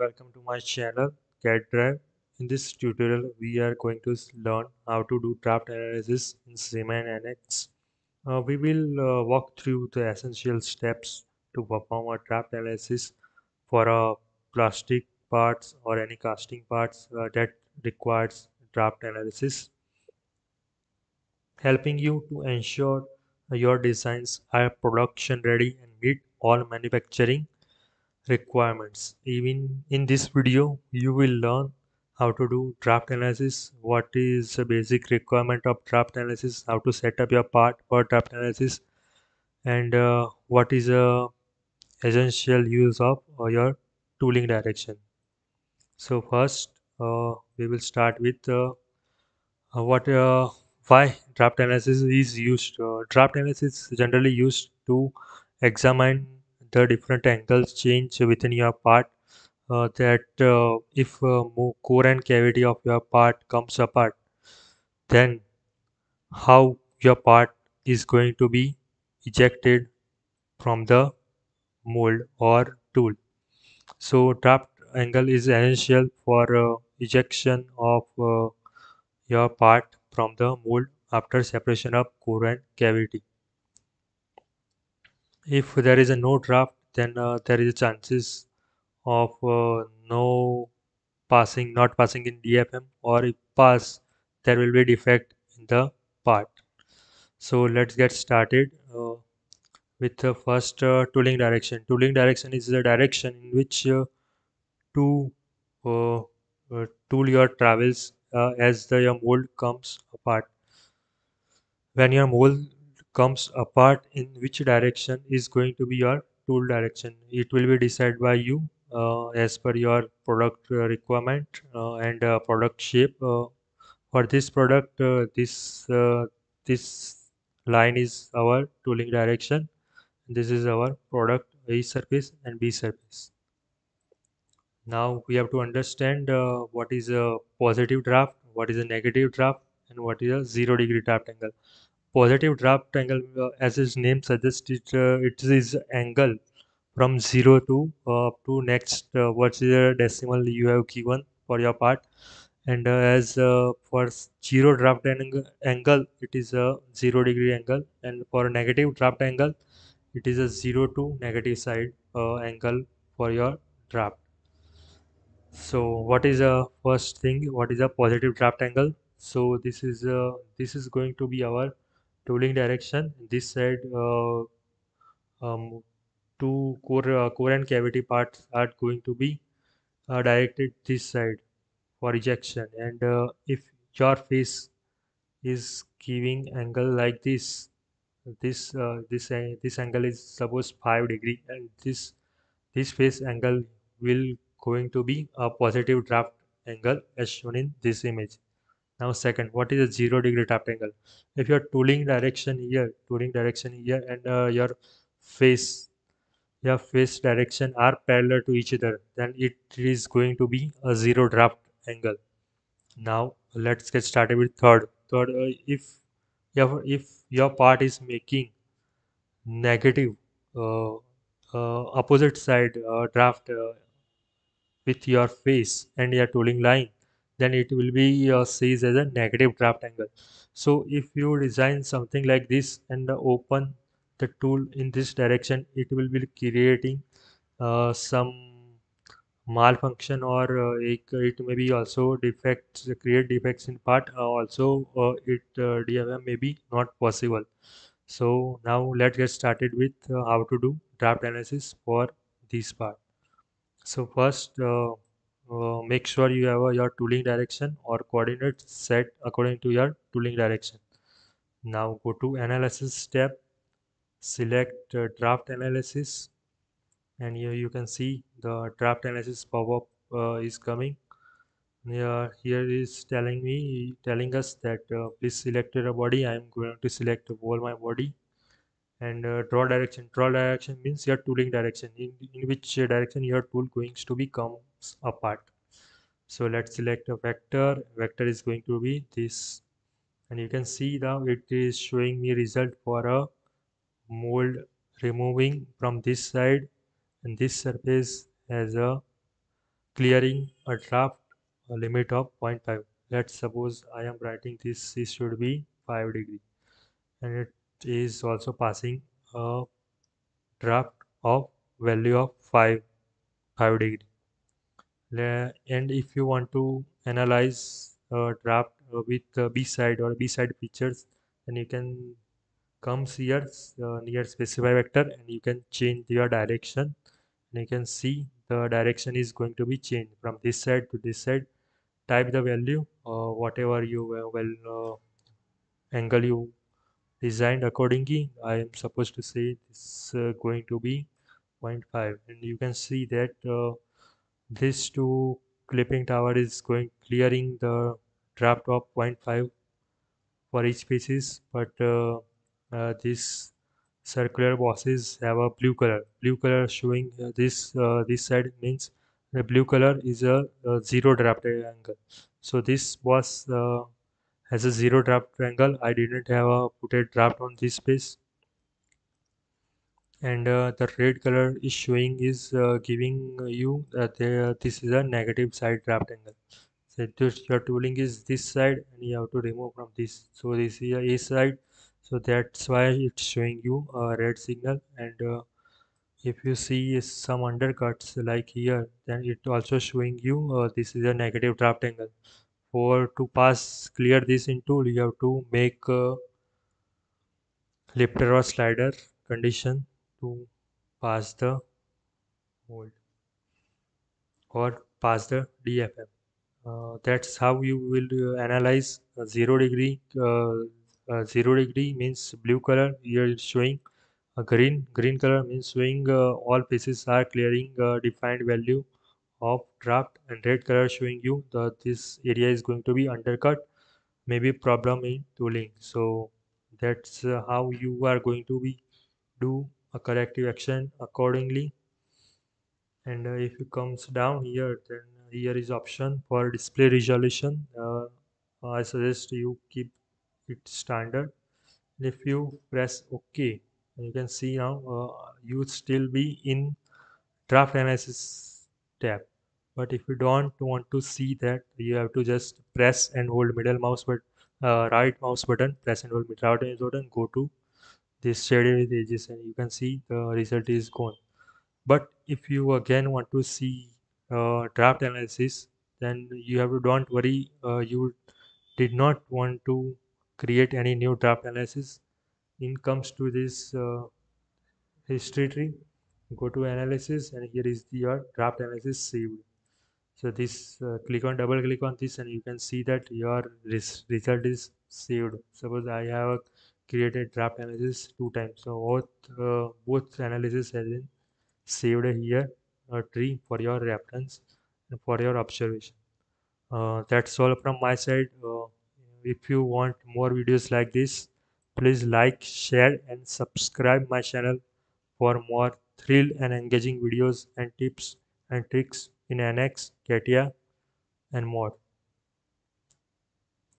welcome to my channel CADD Drive. In this tutorial we are going to learn how to do draft analysis in Siemens NX. Uh, we will uh, walk through the essential steps to perform a draft analysis for a plastic parts or any casting parts uh, that requires draft analysis helping you to ensure your designs are production ready and meet all manufacturing requirements. Even in this video, you will learn how to do draft analysis, what is the basic requirement of draft analysis, how to set up your part for draft analysis, and uh, what is a essential use of uh, your tooling direction. So first, uh, we will start with uh, uh, what uh, why draft analysis is used. draft analysis is generally used to examine the different angles change within your part uh, that uh, if uh, core and cavity of your part comes apart then how your part is going to be ejected from the mold or tool. So draft angle is essential for uh, ejection of uh, your part from the mold after separation of core and cavity if there is a no draft then uh, there is chances of uh, no passing not passing in DFM or if pass there will be defect in the part. So let's get started uh, with the first uh, tooling direction. Tooling direction is the direction in which uh, to uh, tool your travels as the your mold comes apart. When your mold comes apart in which direction is going to be your tool direction. It will be decided by you uh, as per your product uh, requirement uh, and uh, product shape. Uh, for this product uh, this this line is our tooling direction. This is our product a surface and b surface. Now we have to understand what is a positive draft what is a negative draft and what is a zero degree draft angle positive draft angle uh, as its name suggests it, uh, it is angle from 0 to uh, up to next uh, what's the decimal you have given for your part. And uh, as for zero draft angle, it is a 0 degree angle. And for negative draft angle it is a 0 to negative side angle for your draft. So what is the first thing? What is a positive draft angle? So this is uh, this is going to be our tooling direction. This side uh, um, two core uh, core and cavity parts are going to be uh, directed this side for ejection. And uh, if your face is giving angle like this this uh, this uh, this angle is suppose 5 degree and this this face angle will going to be a positive draft angle as shown in this image now second, what is a zero degree draft angle? If your tooling direction here, tooling direction here and uh, your face, your face direction are parallel to each other, then it is going to be a zero draft angle. Now let's get started with third. Third, uh, if your if your part is making negative uh, uh, opposite side uh, draft uh, with your face and your tooling line then it will be uh, sees as a negative draft angle. So if you design something like this and open the tool in this direction it will be creating uh, some malfunction or uh, it, it may be also defects create defects in part. Uh, also uh, it uh, DFM may be not possible. So now let's get started with uh, how to do draft analysis for this part. So first uh, make sure you have your tooling direction or coordinates set according to your tooling direction. Now go to analysis step. Select uh, draft analysis. And here you can see the draft analysis pop-up uh, is coming. Here, is telling me telling us that uh, please select your body. I am going to select all my body. And uh, draw direction. Draw direction means your tooling direction. In, in which direction your tool going to be comes apart. So let's select a vector. Vector is going to be this. And you can see now it is showing me result for a mold removing from this side. And this surface has a clearing a draft a limit of 0.5 let's suppose I am writing this this should be 5 degree. And it is also passing a draft of value of 5 5 degree and if you want to analyze a draft uh, with uh, b side or b side features then you can come here uh, near specify vector and you can change your direction. And you can see the direction is going to be changed from this side to this side. Type the value uh, whatever you uh, well uh, angle you designed accordingly. I am supposed to say this uh, going to be 0.5 and you can see that this two clipping tower is going clearing the draft of 0.5 for each pieces but uh, uh, this circular bosses have a blue color. Blue color showing uh, this uh, this side means the blue color is a, a zero draft angle. So this boss uh, has a zero draft angle. I didn't have a put a draft on this piece and uh, the red color is showing is uh, giving you uh, this is a negative side draft angle. So this, your tooling is this side and you have to remove from this. So this is a side. So that's why it's showing you a red signal and uh, if you see some undercuts like here then it also showing you uh, this is a negative draft angle. For to pass clear this in tool you have to make uh, lifter or slider condition to pass the mold or pass the DFM. Uh, that's how you will uh, analyze zero degree. Uh, uh, zero degree means blue color. It's showing green. Green color means showing uh, all pieces are clearing defined value of draft, and red color showing you that this area is going to be undercut. Maybe problem in tooling. So that's uh, how you are going to be do a corrective action accordingly. And uh, if it comes down here then here is option for display resolution. Uh, I suggest you keep it standard. And if you press OK you can see now uh, you still be in draft analysis tab. But if you don't want to see that you have to just press and hold middle mouse but uh, right mouse button press and hold right mouse button go to this shaded edges and you can see the result is gone. But if you again want to see uh, draft analysis then you have to don't worry uh, you did not want to create any new draft analysis. In comes to this uh, history tree go to analysis and here is the, your draft analysis saved. So this uh, click on double click on this and you can see that your res result is saved. Suppose i have created draft analysis two times. So both uh, both analysis has been saved here a tree for your reference and for your observation. Uh, that's all from my side. Uh, if you want more videos like this please like share and subscribe my channel for more thrill and engaging videos and tips and tricks in NX, CATIA and more